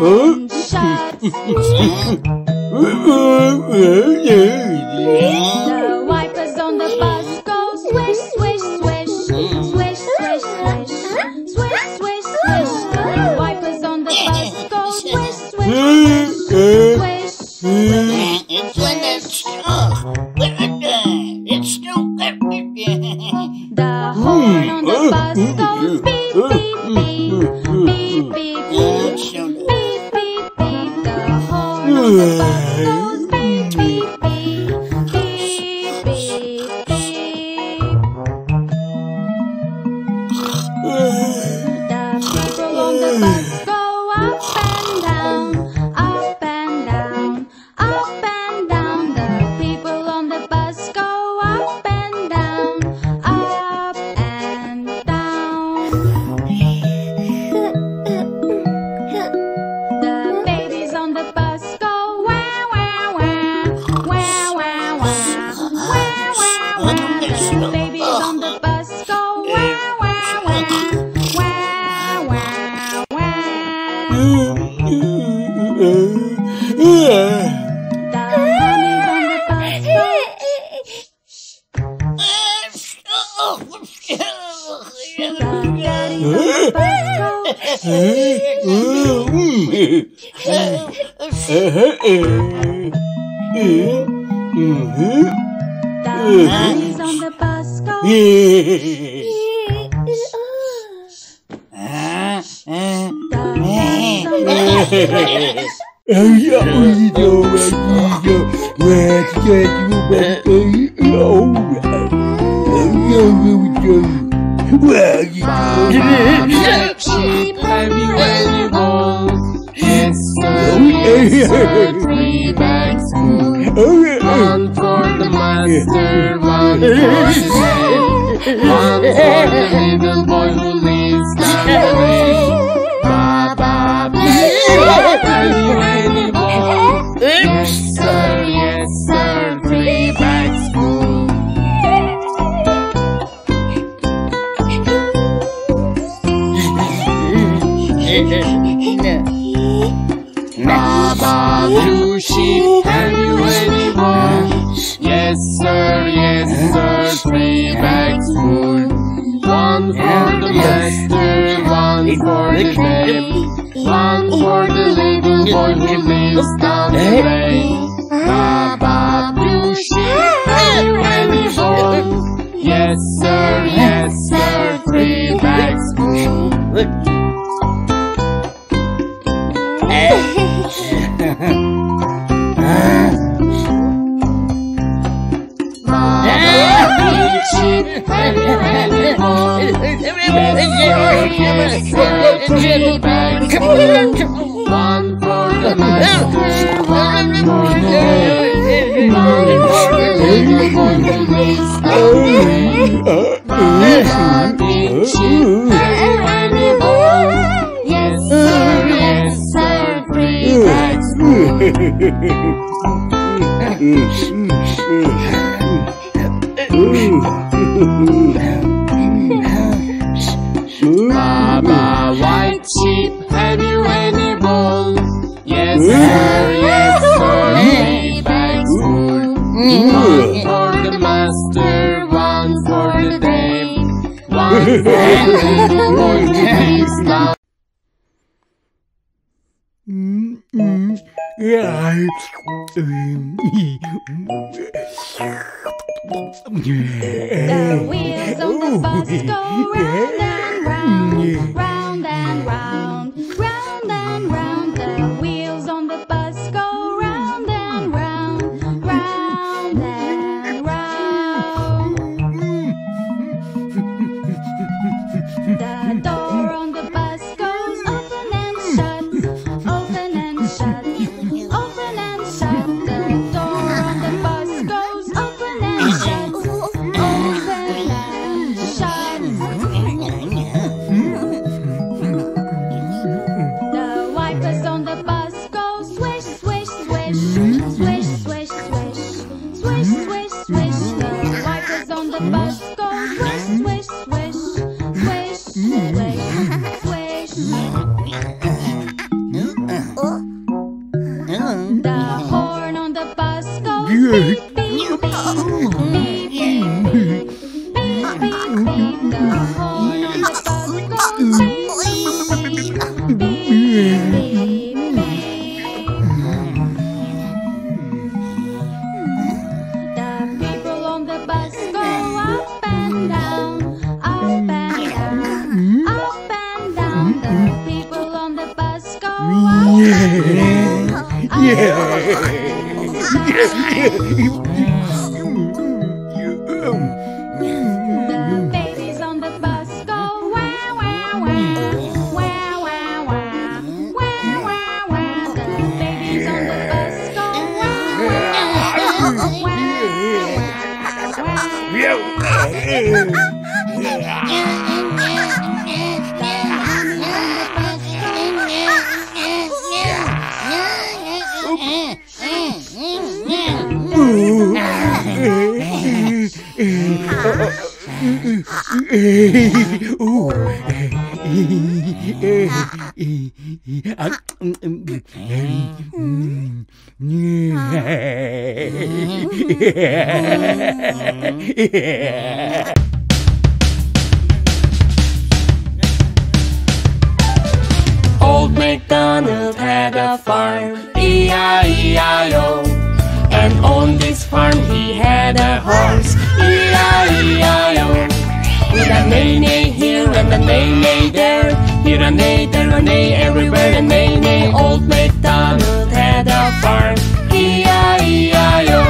And shut. The Daddy's on the bus going. Oh yeah, we do, we do, let's get you back Oh yeah, oh yeah, we do. Well, you yes. Three bags full. One for the master, one for the slave. One for the little boy who lives down the lane. Sheep, have you any more? Yes, sir, yes, sir, three bags full. One for the master, one for the babe, one for the little boy who lives down the lane. Baba Thank you, you? Yes, sir, yes, sir, three. Yes, sir, yes, sir, three bags full. One for the master, one for the dame, one for the little boy who lives down. The wheels on the bus go round and round, 嗯 Yeah. Wah. Old MacDonald had a farm, E-I-E-I-O. And on this farm he had a horse, E-I-E-I-O. With a neigh-neigh here and a neigh-neigh there, here a neigh, there a neigh, everywhere a neigh-neigh. Old MacDonald had a farm, E-I-E-I-O.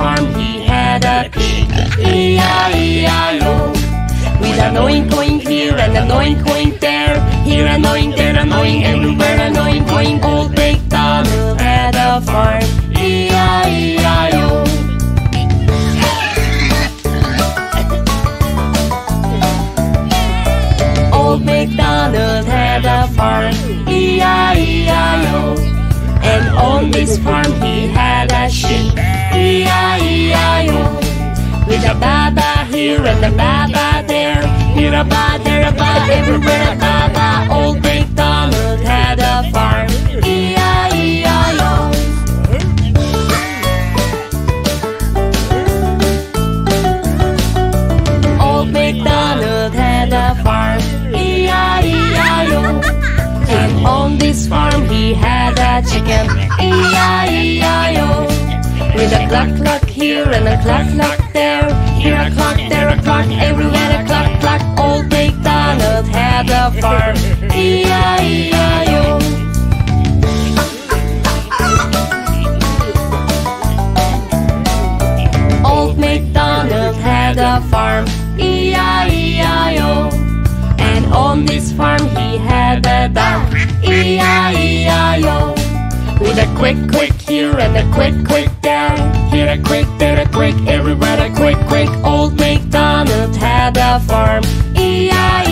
Farm he had a pig, E-I-E-I-O. With an oink oink here and an oink oink there, here an oink, there an oink, everywhere an oink oink. Old MacDonald had a farm, E-I-E-I-O. Old MacDonald had a farm, E-I-E-I-O. And on this farm he had a sheep, E-I-E-I-O. With a baba here and a baba there, here a ba, there a ba, everywhere a baba. Old MacDonald had a farm, E-I-E-I-O. Old MacDonald had a farm, E-I-E-I-O. And on this farm he had a chicken, E-I-E-I-O. With a clock, clock here and a clock, clock there, here a clock, there a cluck, everywhere a cluck cluck. Old MacDonald had a farm, E-I-E-I-O. Old MacDonald had a farm, E-I-E-I-O. And on this farm he had a dog, E-I-E-I-O. With a quick, quick here and a quick, quick there. Here a quick, there a quick, everywhere a quick, quick. Old MacDonald had a farm, E-I-E-I-O.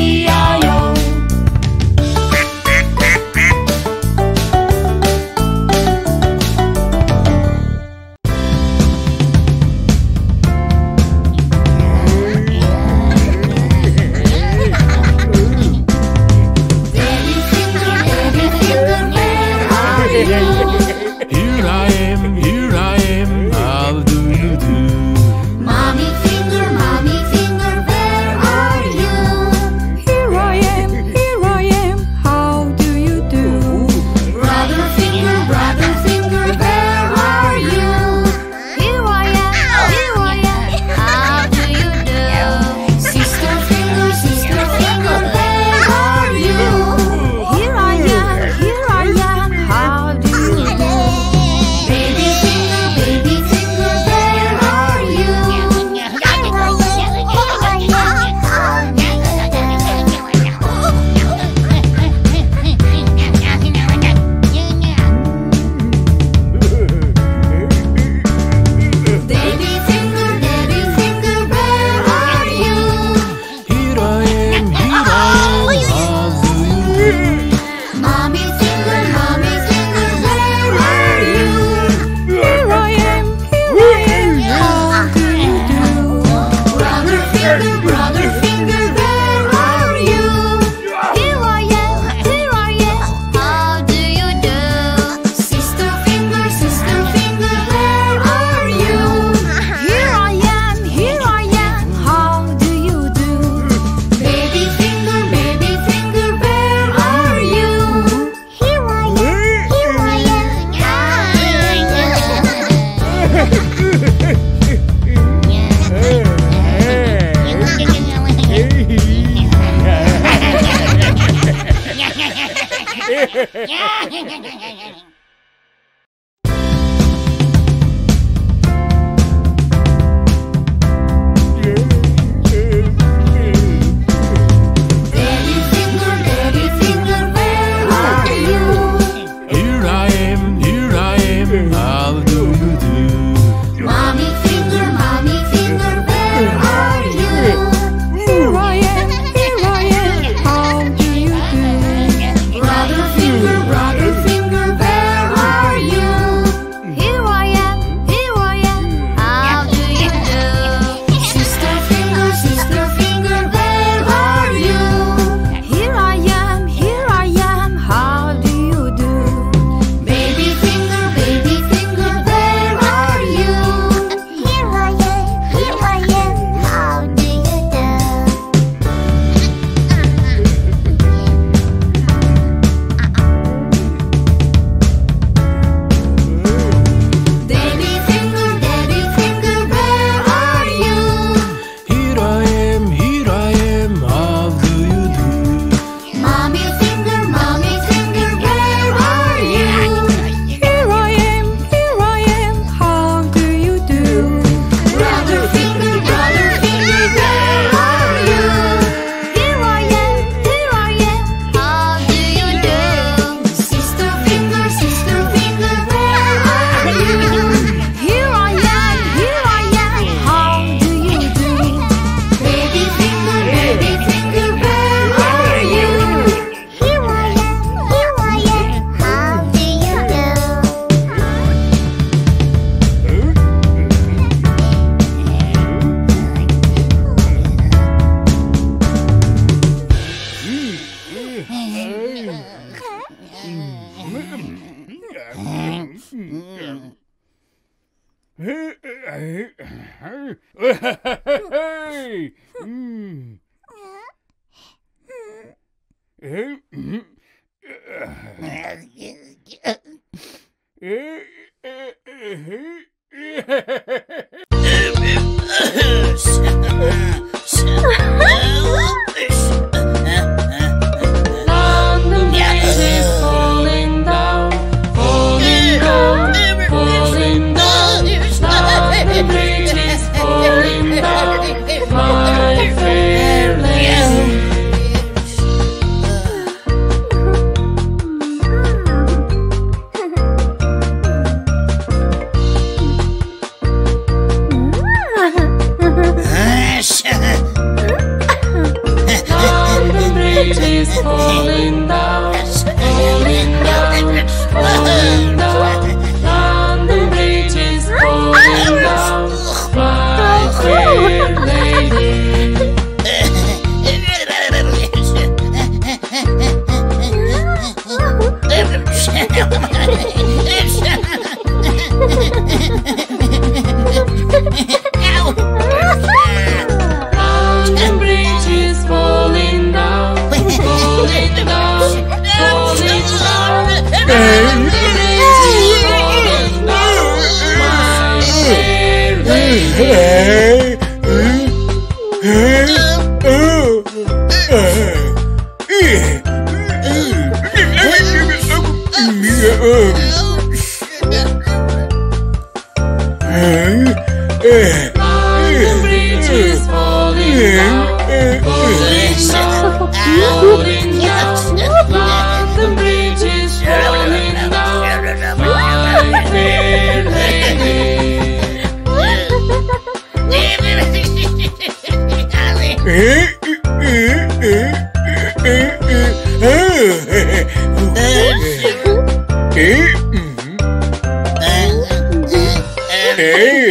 Happy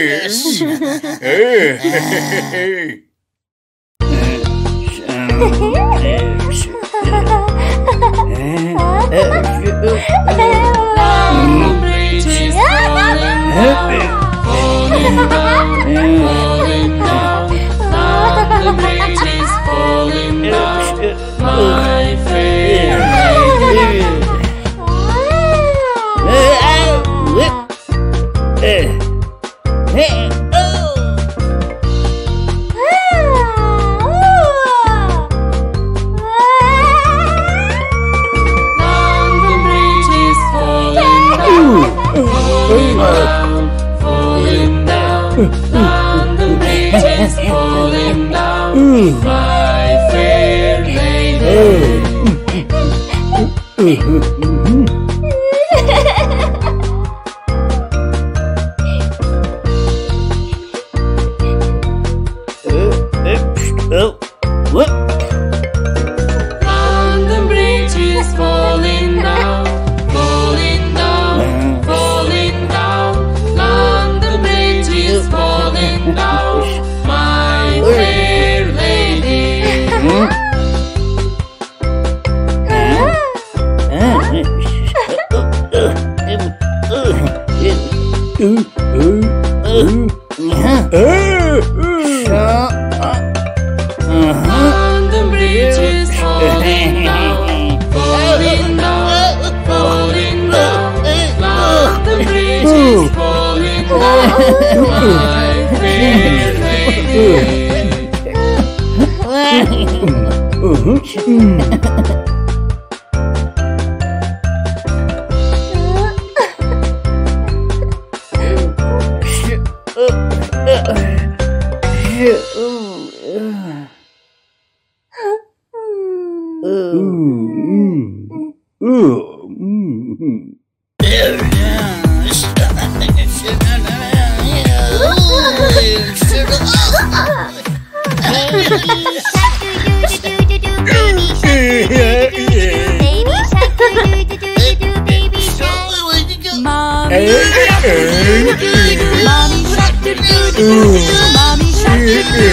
do do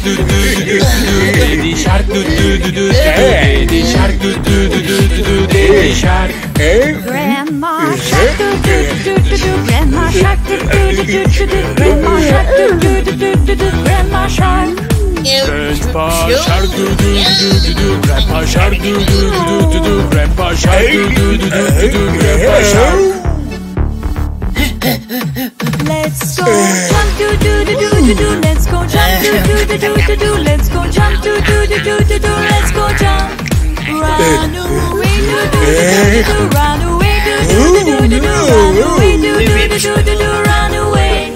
do do do Daddy shark do do do do do Daddy shark do do do do do do Daddy shark Grandma shark do do do do do do. Grandma shark do do do do do do. Grandma shark do do do do do do. Grandma shark. Grandpa shark do do do do do Grandpa shark do do do do do Grandpa shark do do do do do Grandpa shark go jump do do do do do do. Let's go jump do do do do do do. Let's go jump do do do do do do. Let's go jump. Run away do do do do. Run away do do do. Run away do do do do do do. Run away.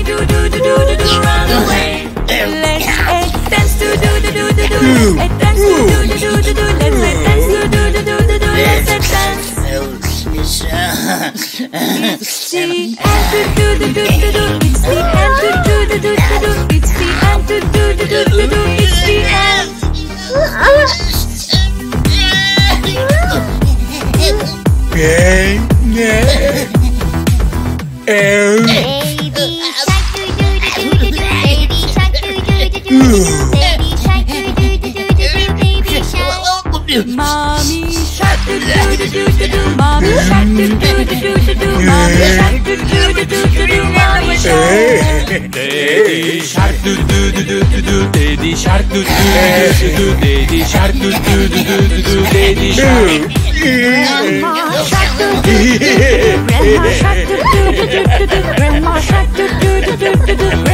Do do do do do do. Run away. Let's eh, dance do do do do do do. Eh, It's the end do do do do do do. It's the end do do do do do do. It's the end do do do do do do. It's the end. Mommy shark do do do do do do. Mommy shark do do do do do do. Mommy shark do do do do do do. Mommy shark. Daddy shark do do do do do do Daddy shark do do do do do Daddy shark do do do do do do Daddy shark Grandma shark do do do do. Grandma shark do do do do do. Grandma shark do do do do do.